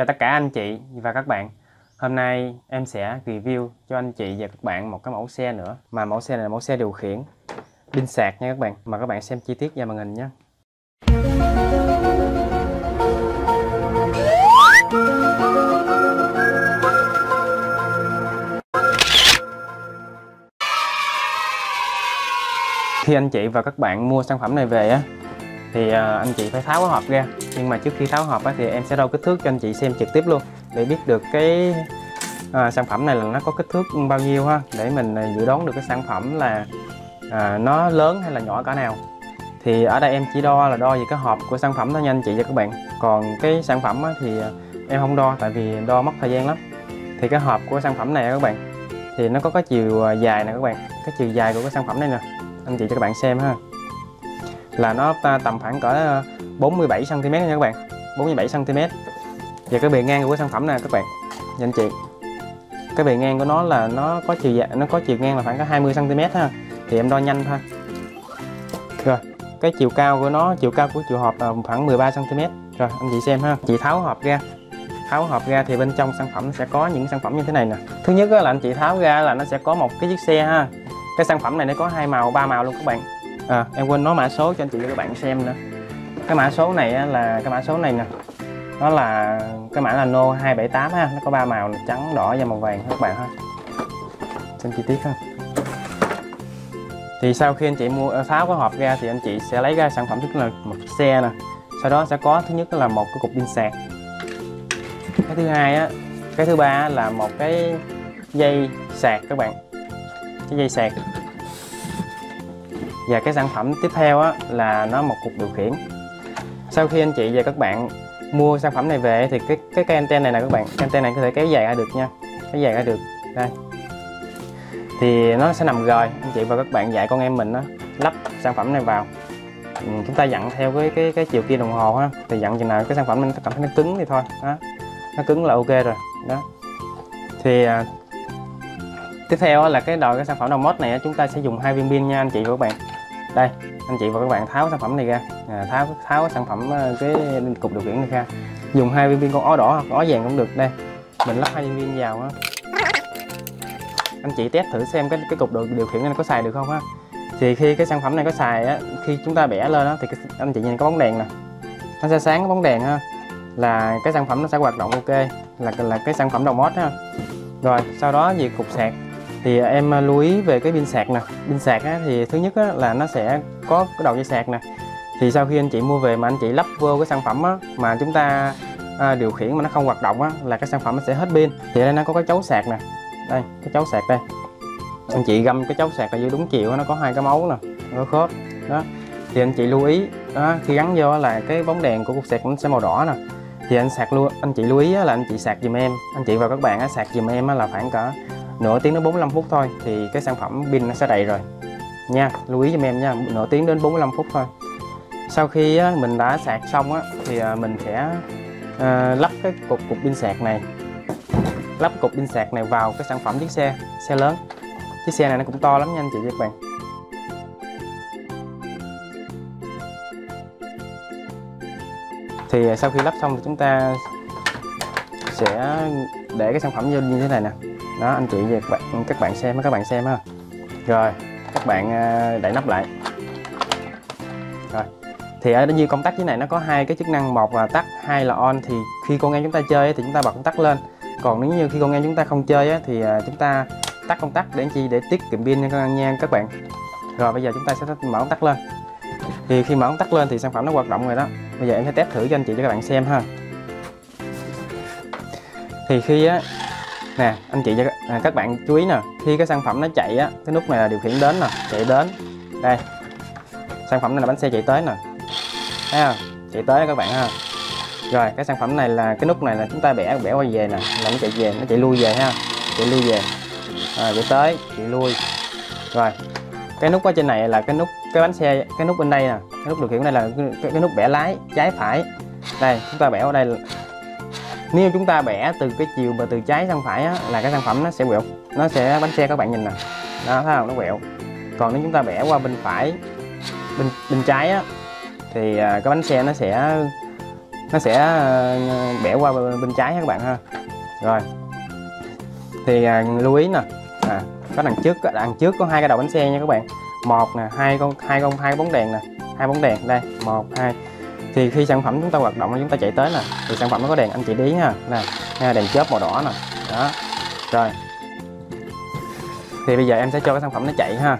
cho tất cả anh chị và các bạn. Hôm nay em sẽ review cho anh chị và các bạn một cái mẫu xe nữa. Mà mẫu xe này là mẫu xe điều khiển, Pin sạc nha các bạn. Mà các bạn xem chi tiết ra màn hình nhé. Khi anh chị và các bạn mua sản phẩm này về á thì à, anh chị phải tháo cái hộp ra. Nhưng mà trước khi tháo hộp thì em sẽ đo kích thước cho anh chị xem trực tiếp luôn. Để biết được cái à, sản phẩm này là nó có kích thước bao nhiêu ha. Để mình à, dự đoán được cái sản phẩm là à, nó lớn hay là nhỏ cỡ nào. Thì ở đây em chỉ đo là đo về cái hộp của sản phẩm thôi nha anh chị và các bạn. Còn cái sản phẩm thì à, em không đo tại vì đo mất thời gian lắm. Thì cái hộp của sản phẩm này các bạn thì nó có cái chiều dài nè các bạn. Cái chiều dài của cái sản phẩm này nè. Anh chị cho các bạn xem ha là nó tầm khoảng cỡ ờ, 47 cm nha các bạn. 47 cm và cái bề ngang của sản phẩm này các bạn. Nhìn anh chị. Cái bề ngang của nó là nó có chiều nó có chiều ngang là khoảng có 20 cm ha. Thì em đo nhanh thôi. Rồi, cái chiều cao của nó, chiều cao của chiều hộp là khoảng 13 cm rồi, anh chị xem ha. Chị tháo hộp ra. Tháo hộp ra thì bên trong sản phẩm sẽ có những sản phẩm như thế này nè. Thứ nhất là anh chị tháo ra là nó sẽ có một cái chiếc xe ha. Cái sản phẩm này nó có hai màu, ba màu luôn các bạn à, em quên nói mã số cho anh chị và các bạn xem nữa. Cái mã số này là cái mã số này nè nó là cái mã là No 278 ha nó có ba màu trắng đỏ và màu vàng các bạn ha. Xem chi tiết ha. Thì sau khi anh chị mua à, tháo cái hộp ra thì anh chị sẽ lấy ra sản phẩm tức là một chiếc xe nè. Sau đó sẽ có thứ nhất là một cái cục pin sạc. Cái thứ hai á cái thứ ba là một cái dây sạc các bạn. Cái dây sạc và cái sản phẩm tiếp theo á, là nó một cục điều khiển. Sau khi anh chị và các bạn mua sản phẩm này về thì cái cái cây anten này nè các bạn cái anten này có thể kéo dài ra được nha. Kéo dài ra được. Đây. Thì nó sẽ nằm rồi anh chị và các bạn dạy con em mình á, lắp sản phẩm này vào. Ừ, chúng ta dặn theo cái cái cái chiều kia đồng hồ ha. Thì dặn chừng nào cái sản phẩm mình cảm thấy nó cứng thì thôi. Đó. Nó cứng là ok rồi. Đó. Thì à, tiếp theo là cái đòn cái sản phẩm đầu mốt này chúng ta sẽ dùng hai viên pin nha anh chị và các bạn. Đây anh chị và các bạn tháo sản phẩm này ra. À, tháo tháo sản phẩm ờ, cái cục điều khiển này ra. Dùng hai viên pin con ó đỏ hoặc ó vàng cũng được. Đây mình lắp hai viên pin vào á. Anh chị test thử xem cái cái cục điều khiển này có xài được không á. Thì khi cái sản phẩm này có xài á khi chúng ta bẻ lên đó thì cái, anh chị nhìn cái bóng đèn nè. Nó sẽ sáng cái bóng đèn ha là cái sản phẩm nó sẽ hoạt động ok là là cái sản phẩm đầu mót ha. Rồi sau đó về cục sạc thì à, em à, lưu ý về cái pin sạc nè. Pin sạc á, thì thứ nhất á, là nó sẽ có cái đầu dây sạc nè. Thì sau khi anh chị mua về mà anh chị lắp vô cái sản phẩm á, mà chúng ta à, điều khiển mà nó không hoạt động á, là cái sản phẩm nó sẽ hết pin. Thì đây nó có cái chấu sạc nè. Đây cái chấu sạc đây. Anh chị găm cái chấu sạc là vô đúng chiều nó có hai cái mấu nè nó khớp. Đó. Thì anh chị lưu ý đó, khi gắn vô là cái bóng đèn của cục sạc nó sẽ màu đỏ nè. Thì anh sạc luôn anh chị lưu ý là anh chị sạc dùm em. Anh chị và các bạn á, sạc dùm em là khoảng cỡ nửa tiếng đến 45 phút thôi thì cái sản phẩm pin nó sẽ đầy rồi. Nha lưu ý cho em nha nửa tiếng đến 45 phút thôi. Sau khi á, mình đã sạc xong á, thì à, mình sẽ à, lắp cái cục cục pin sạc này. Lắp cục pin sạc này vào cái sản phẩm chiếc xe xe lớn. Chiếc xe này nó cũng to lắm nha anh chị và các bạn. Thì à, sau khi lắp xong thì chúng ta sẽ để cái sản phẩm vô như thế này nè đó, anh chị và các bạn các bạn xem, các bạn xem ha. Rồi, các bạn ờ, đậy nắp lại. Rồi, thì ở như công tắc dưới này nó có hai cái chức năng, một là tắt, hai là on. Thì khi con em chúng ta chơi thì chúng ta bật công tắc lên. Còn nếu như khi con em chúng ta không chơi thì ờ, chúng ta tắt công tắc để chi? Để tiết kiệm pin nha, các bạn. Rồi, bây giờ chúng ta sẽ mở công tắc lên. Thì khi mở công tắc lên thì sản phẩm nó hoạt động rồi đó. Bây giờ em sẽ test thử cho anh chị cho các bạn xem ha. Thì khi á nè anh chị cho à, các bạn chú ý nè khi cái sản phẩm nó chạy á cái nút này là điều khiển đến nè chạy đến. Đây sản phẩm này là bánh xe chạy tới nè. Thấy không? Chạy tới các bạn ha. Rồi cái sản phẩm này là cái nút này là chúng ta bẻ bẻ qua về nè là nó chạy về nó chạy lui về ha chạy lui về. À, chạy tới chạy lui. Rồi cái nút ở trên này là cái nút cái bánh xe cái nút bên đây nè cái nút điều khiển này là cái, cái nút bẻ lái trái phải. Đây chúng ta bẻ ở đây nếu chúng ta bẻ từ cái chiều mà từ trái sang phải á, là cái sản phẩm nó sẽ quẹo. Nó sẽ bánh xe các bạn nhìn nè. Đó thấy không? Nó quẹo. Còn nếu chúng ta bẻ qua bên phải bên bên trái á thì à, cái bánh xe nó sẽ nó sẽ à, bẻ qua bên bên trái các bạn ha. Rồi. Thì à, lưu ý nè. À, có đằng trước đằng trước có hai cái đầu bánh xe nha các bạn. Một nè hai con hai con hai bóng đèn nè. Hai bóng đèn đây. Một hai thì khi sản phẩm chúng ta hoạt động chúng ta chạy tới nè thì sản phẩm nó có đèn anh chị đi ha nè nha, đèn chớp màu đỏ nè. Đó rồi. Thì bây giờ em sẽ cho cái sản phẩm nó chạy ha.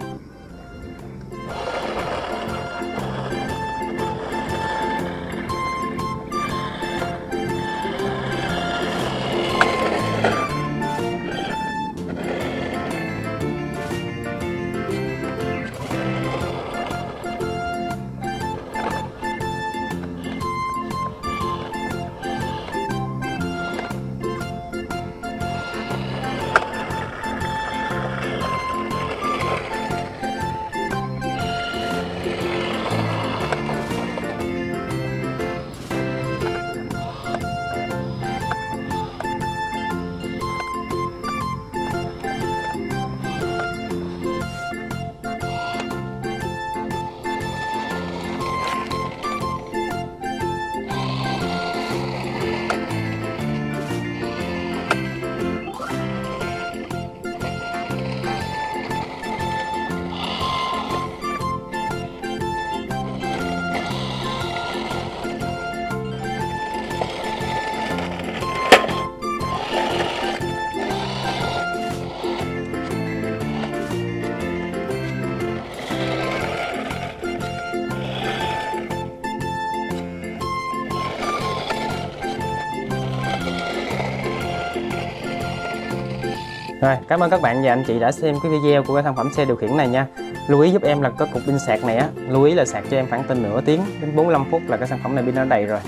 Rồi, cảm ơn các bạn và anh chị đã xem cái video của cái sản phẩm xe điều khiển này nha. Lưu ý giúp em là có cục pin sạc này á, lưu ý là sạc cho em khoảng từ nửa tiếng đến 45 phút là cái sản phẩm này pin nó đầy rồi.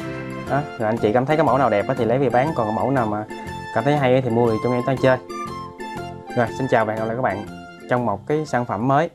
Đó, rồi anh chị cảm thấy cái mẫu nào đẹp á thì lấy về bán, còn cái mẫu nào mà cảm thấy hay thì mua về cho em tới chơi. Rồi, xin chào và hẹn gặp lại các bạn trong một cái sản phẩm mới.